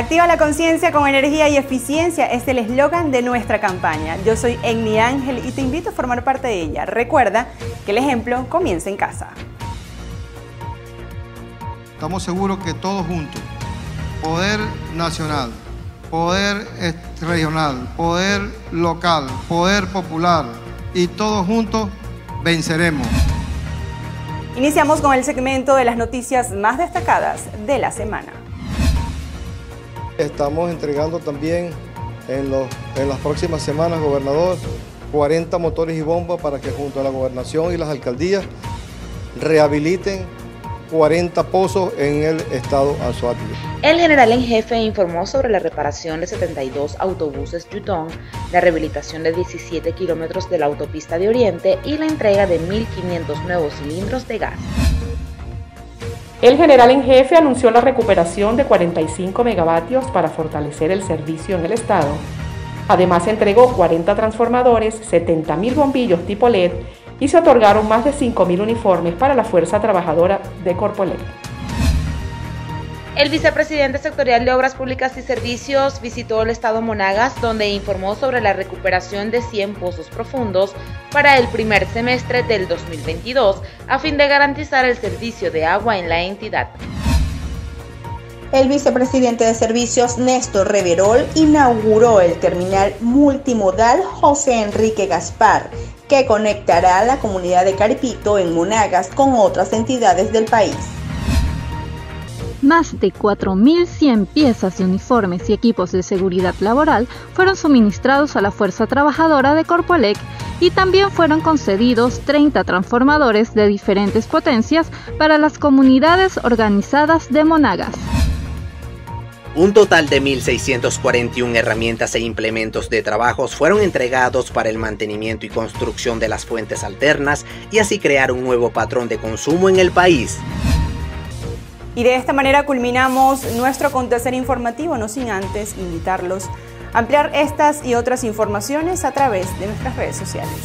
Activa la conciencia con energía y eficiencia es el eslogan de nuestra campaña. Yo soy Enni Ángel y te invito a formar parte de ella. Recuerda que el ejemplo comienza en casa. Estamos seguros que todos juntos, poder nacional, poder regional, poder local, poder popular y todos juntos venceremos. Iniciamos con el segmento de las noticias más destacadas de la semana. Estamos entregando también en, en las próximas semanas, gobernador, 40 motores y bombas para que junto a la gobernación y las alcaldías rehabiliten 40 pozos en el estado Anzoátegui. El general en jefe informó sobre la reparación de 72 autobuses Yutong, la rehabilitación de 17 kilómetros de la autopista de Oriente y la entrega de 1.500 nuevos cilindros de gas. El general en jefe anunció la recuperación de 45 megavatios para fortalecer el servicio en el estado. Además entregó 40 transformadores, 70.000 bombillos tipo LED y se otorgaron más de 5.000 uniformes para la Fuerza Trabajadora de Corpolet. El vicepresidente sectorial de Obras Públicas y Servicios visitó el estado Monagas, donde informó sobre la recuperación de 100 pozos profundos para el primer semestre del 2022, a fin de garantizar el servicio de agua en la entidad. El vicepresidente de Servicios Néstor Reverol inauguró el terminal multimodal José Enrique Gaspar, que conectará a la comunidad de Caripito en Monagas con otras entidades del país. Más de 4.100 piezas de uniformes y equipos de seguridad laboral fueron suministrados a la fuerza trabajadora de Corpolec y también fueron concedidos 30 transformadores de diferentes potencias para las comunidades organizadas de Monagas. Un total de 1.641 herramientas e implementos de trabajos fueron entregados para el mantenimiento y construcción de las fuentes alternas y así crear un nuevo patrón de consumo en el país. Y de esta manera culminamos nuestro acontecer informativo, no sin antes invitarlos a ampliar estas y otras informaciones a través de nuestras redes sociales.